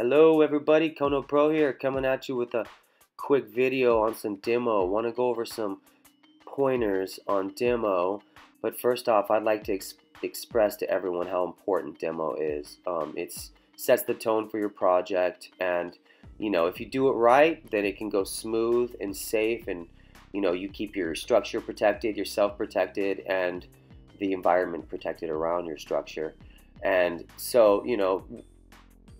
Hello everybody, Co-Know-Pro here, coming at you with a quick video on some demo. Want to go over some pointers on demo, but first off, I'd like to ex express to everyone how important demo is. Um, it sets the tone for your project, and you know if you do it right, then it can go smooth and safe, and you know you keep your structure protected, yourself protected, and the environment protected around your structure. And so, you know,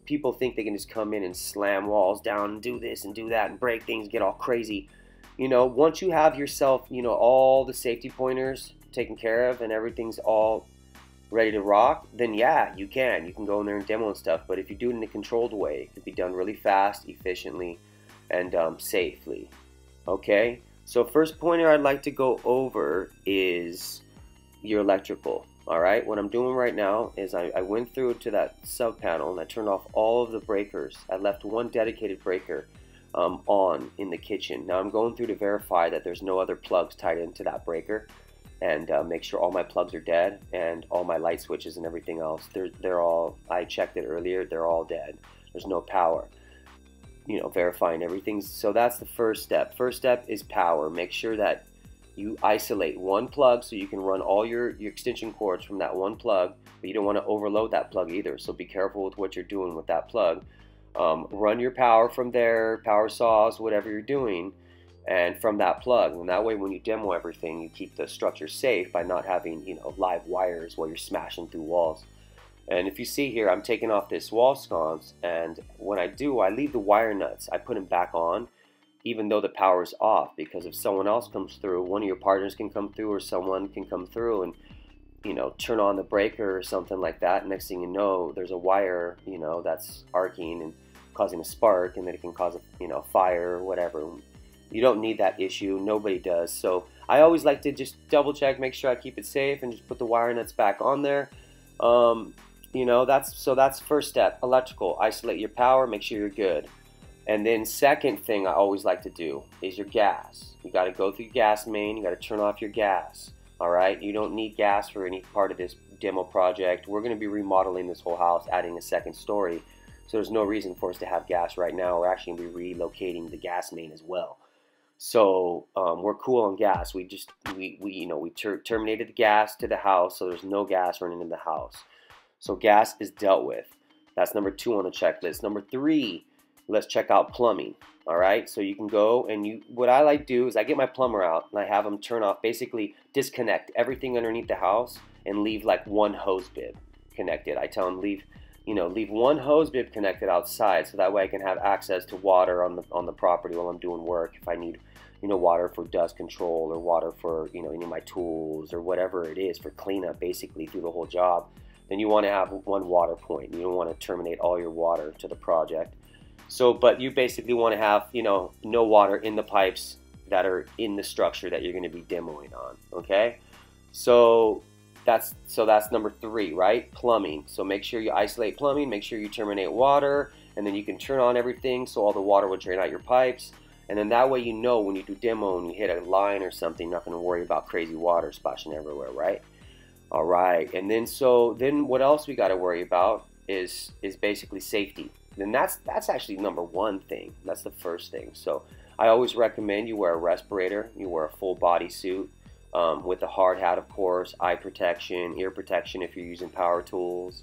people think they can just come in and slam walls down and do this and do that and break things, get all crazy. You know, once you have yourself, you know, all the safety pointers taken care of and everything's all ready to rock, then yeah, you can. You can go in there and demo and stuff. But if you do it in a controlled way, it can be done really fast, efficiently, and um, safely. Okay? So first pointer I'd like to go over is your electrical. All right, what I'm doing right now is I, I went through to that sub panel and I turned off all of the breakers. I left one dedicated breaker um, on in the kitchen. Now I'm going through to verify that there's no other plugs tied into that breaker and uh, make sure all my plugs are dead and all my light switches and everything else. They're, they're all, I checked it earlier, they're all dead. There's no power. You know, verifying everything. So that's the first step. First step is power. Make sure that you isolate one plug so you can run all your, your extension cords from that one plug, but you don't want to overload that plug either. So be careful with what you're doing with that plug. Um, run your power from there, power saws, whatever you're doing, and from that plug. And that way, when you demo everything, you keep the structure safe by not having you know live wires while you're smashing through walls. And if you see here, I'm taking off this wall sconce, and when I do, I leave the wire nuts. I put them back on even though the power is off because if someone else comes through one of your partners can come through or someone can come through and you know turn on the breaker or something like that. Next thing you know there's a wire you know that's arcing and causing a spark and then it can cause a you know fire or whatever. You don't need that issue. Nobody does. So I always like to just double check make sure I keep it safe and just put the wire nuts back on there. Um, you know that's so that's first step. Electrical. Isolate your power make sure you're good and then second thing I always like to do is your gas. You got to go through your gas main. You got to turn off your gas. All right. You don't need gas for any part of this demo project. We're going to be remodeling this whole house, adding a second story. So there's no reason for us to have gas right now. We're actually going to be relocating the gas main as well. So um, we're cool on gas. We just we, we you know we ter terminated the gas to the house, so there's no gas running in the house. So gas is dealt with. That's number two on the checklist. Number three let's check out plumbing. All right, so you can go and you. What I like to do is I get my plumber out and I have him turn off, basically disconnect everything underneath the house and leave like one hose bib connected. I tell him leave, you know, leave one hose bib connected outside, so that way I can have access to water on the on the property while I'm doing work. If I need, you know, water for dust control or water for you know any of my tools or whatever it is for cleanup, basically through the whole job, then you want to have one water point. You don't want to terminate all your water to the project. So, but you basically want to have, you know, no water in the pipes that are in the structure that you're going to be demoing on, okay? So that's so that's number three, right? Plumbing. So make sure you isolate plumbing, make sure you terminate water, and then you can turn on everything so all the water will drain out your pipes. And then that way you know when you do demo and you hit a line or something, you're not going to worry about crazy water splashing everywhere, right? All right. And then so then what else we got to worry about is is basically safety then that's that's actually number one thing. That's the first thing. So I always recommend you wear a respirator, you wear a full body suit um, with a hard hat, of course, eye protection, ear protection if you're using power tools.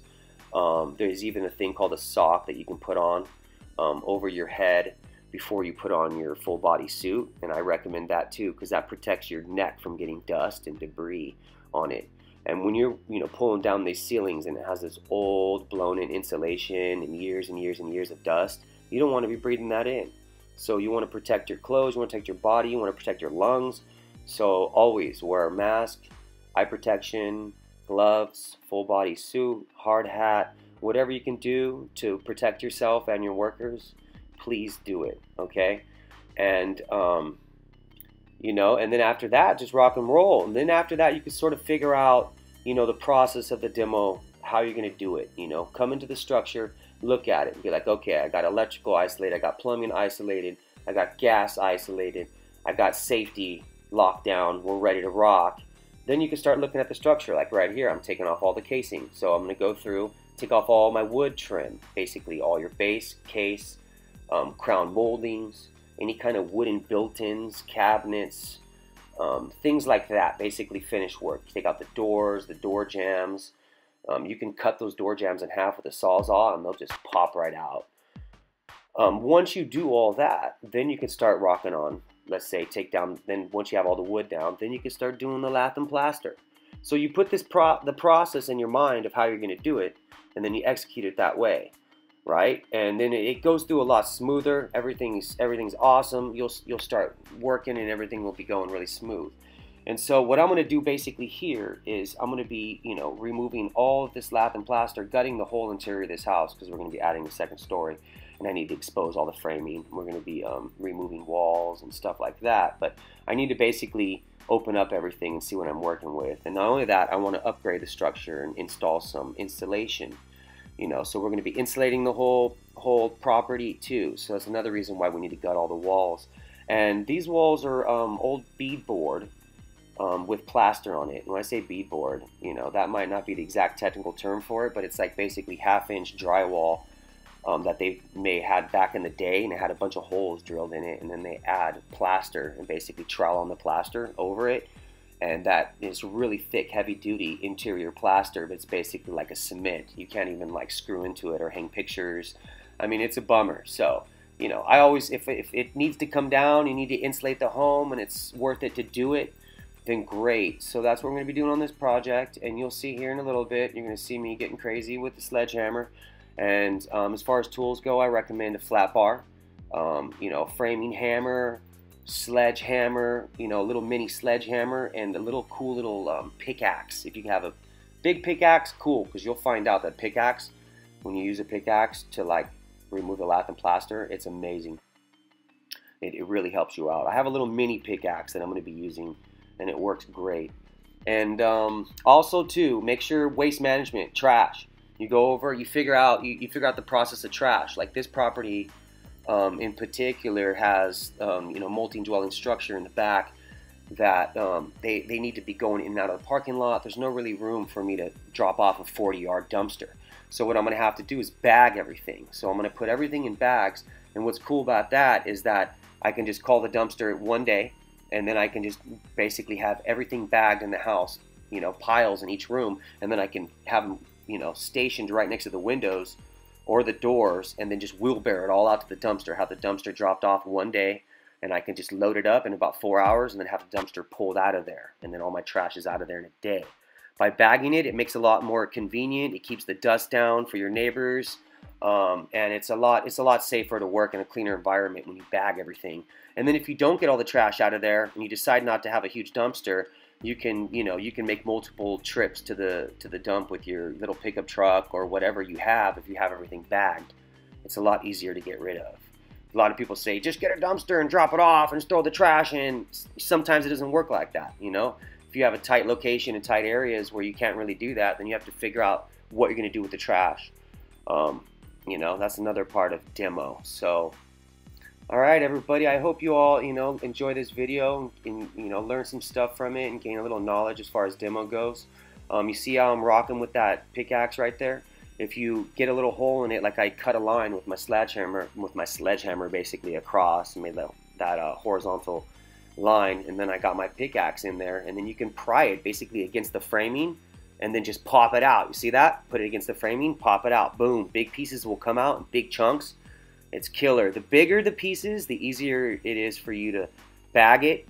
Um, there's even a thing called a sock that you can put on um, over your head before you put on your full body suit, and I recommend that too because that protects your neck from getting dust and debris on it. And when you're, you know, pulling down these ceilings and it has this old blown-in insulation and years and years and years of dust, you don't want to be breathing that in. So you want to protect your clothes, you want to protect your body, you want to protect your lungs. So always wear a mask, eye protection, gloves, full body suit, hard hat, whatever you can do to protect yourself and your workers, please do it, okay? And um, you know, and then after that, just rock and roll. And then after that, you can sort of figure out you know, the process of the demo, how you're going to do it. You know, come into the structure, look at it, be like, okay, I got electrical isolated, I got plumbing isolated, I got gas isolated, I got safety locked down, we're ready to rock. Then you can start looking at the structure, like right here, I'm taking off all the casing. So I'm going to go through, take off all my wood trim, basically all your base, case, um, crown moldings, any kind of wooden built-ins, cabinets, um, things like that, basically finished work. Take out the doors, the door jambs. Um, you can cut those door jambs in half with a sawzall and they'll just pop right out. Um, once you do all that, then you can start rocking on, let's say, take down, then once you have all the wood down, then you can start doing the lath and plaster. So you put this pro the process in your mind of how you're going to do it, and then you execute it that way right? And then it goes through a lot smoother. Everything's everything's awesome. You'll you'll start working and everything will be going really smooth. And so what I'm going to do basically here is I'm going to be, you know, removing all of this lath and plaster, gutting the whole interior of this house because we're going to be adding a second story and I need to expose all the framing. We're going to be um, removing walls and stuff like that. But I need to basically open up everything and see what I'm working with. And not only that, I want to upgrade the structure and install some insulation you know so we're going to be insulating the whole whole property too. So that's another reason why we need to gut all the walls. And these walls are um, old beadboard um, with plaster on it. And when I say beadboard you know that might not be the exact technical term for it but it's like basically half inch drywall um, that they may had back in the day and it had a bunch of holes drilled in it and then they add plaster and basically trowel on the plaster over it and that is really thick, heavy duty interior plaster, it's basically like a cement. You can't even like screw into it or hang pictures. I mean, it's a bummer. So, you know, I always, if, if it needs to come down, you need to insulate the home and it's worth it to do it, then great. So that's what we're going to be doing on this project. And you'll see here in a little bit, you're going to see me getting crazy with the sledgehammer. And um, as far as tools go, I recommend a flat bar, um, you know, framing hammer, sledgehammer, you know, a little mini sledgehammer, and a little cool little um, pickaxe. If you have a big pickaxe, cool, because you'll find out that pickaxe, when you use a pickaxe to like remove the lath and plaster, it's amazing. It, it really helps you out. I have a little mini pickaxe that I'm going to be using, and it works great. And um, also, too, make sure waste management, trash. You go over, you figure out, you, you figure out the process of trash. Like this property um, in particular has um, you know multi-dwelling structure in the back that um, they, they need to be going in and out of the parking lot. There's no really room for me to drop off a 40 yard dumpster. So what I'm going to have to do is bag everything. So I'm going to put everything in bags. And what's cool about that is that I can just call the dumpster one day and then I can just basically have everything bagged in the house, you know, piles in each room. And then I can have them, you know, stationed right next to the windows or the doors and then just wheelbarrow it all out to the dumpster. Have the dumpster dropped off one day and I can just load it up in about four hours and then have the dumpster pulled out of there. And then all my trash is out of there in a day. By bagging it, it makes it a lot more convenient. It keeps the dust down for your neighbors. Um, and it's a lot it's a lot safer to work in a cleaner environment when you bag everything. And then if you don't get all the trash out of there and you decide not to have a huge dumpster, you can you know you can make multiple trips to the to the dump with your little pickup truck or whatever you have if you have everything bagged. It's a lot easier to get rid of. A lot of people say just get a dumpster and drop it off and throw the trash in sometimes it doesn't work like that you know? If you have a tight location and tight areas where you can't really do that then you have to figure out what you're going to do with the trash. Um, you know that's another part of demo. So all right, everybody. I hope you all, you know, enjoy this video and you know learn some stuff from it and gain a little knowledge as far as demo goes. Um, you see how I'm rocking with that pickaxe right there? If you get a little hole in it, like I cut a line with my sledgehammer, with my sledgehammer basically across and made that, that uh, horizontal line, and then I got my pickaxe in there, and then you can pry it basically against the framing and then just pop it out. You see that? Put it against the framing, pop it out. Boom. Big pieces will come out big chunks it's killer. The bigger the pieces, the easier it is for you to bag it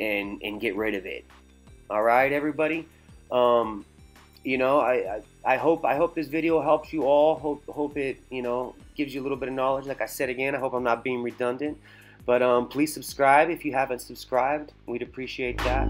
and and get rid of it. All right, everybody. Um, you know, I, I, I hope I hope this video helps you all. Hope hope it you know gives you a little bit of knowledge. Like I said again, I hope I'm not being redundant. But um, please subscribe if you haven't subscribed. We'd appreciate that.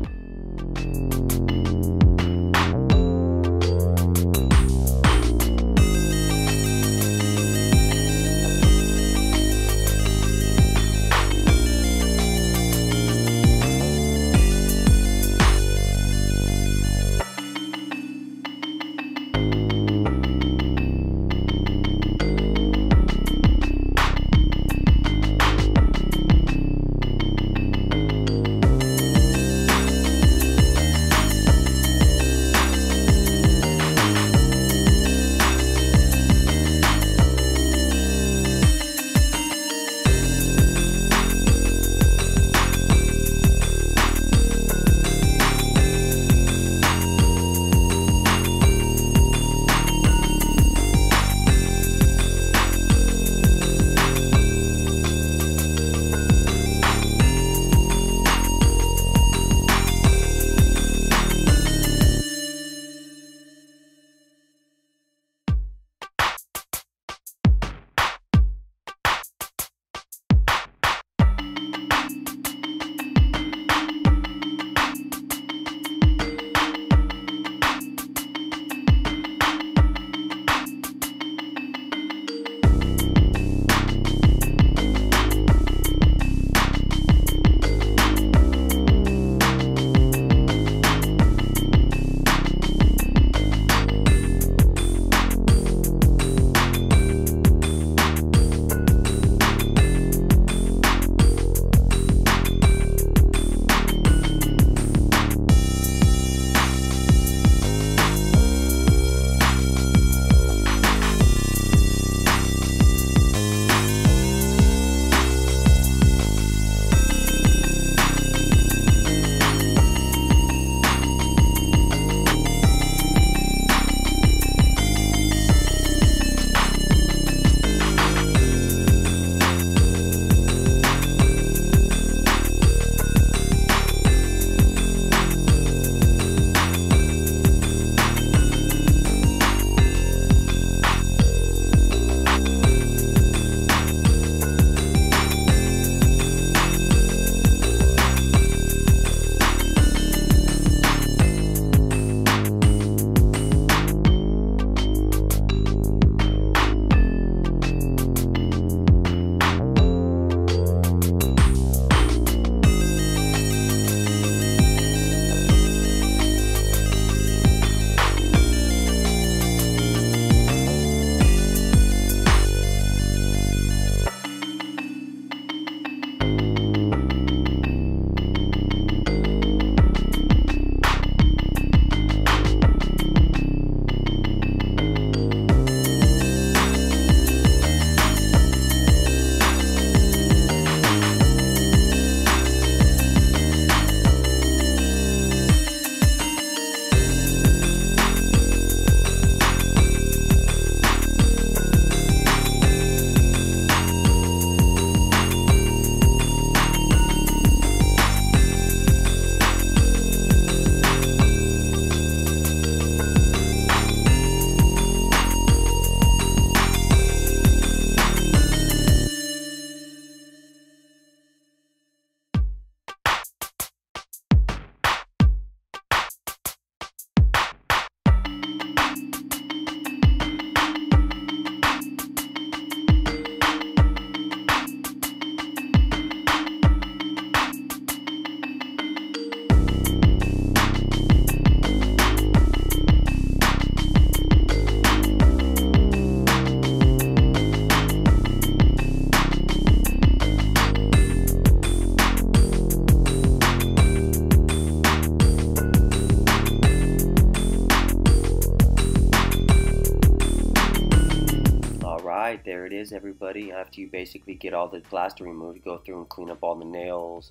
Is everybody after you basically get all the plaster removed go through and clean up all the nails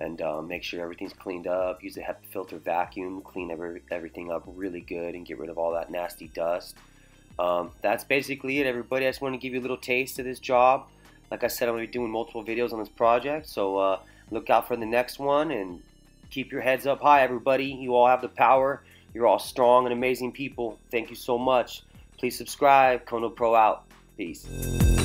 and um, make sure everything's cleaned up use a HEPA filter vacuum clean every, everything up really good and get rid of all that nasty dust. Um, that's basically it everybody. I just want to give you a little taste of this job. Like I said I'm going to be doing multiple videos on this project so uh, look out for the next one and keep your heads up high everybody. You all have the power. You're all strong and amazing people. Thank you so much. Please subscribe. Co-Know-Pro out Peace.